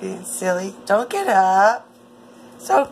Being silly. Don't get up. So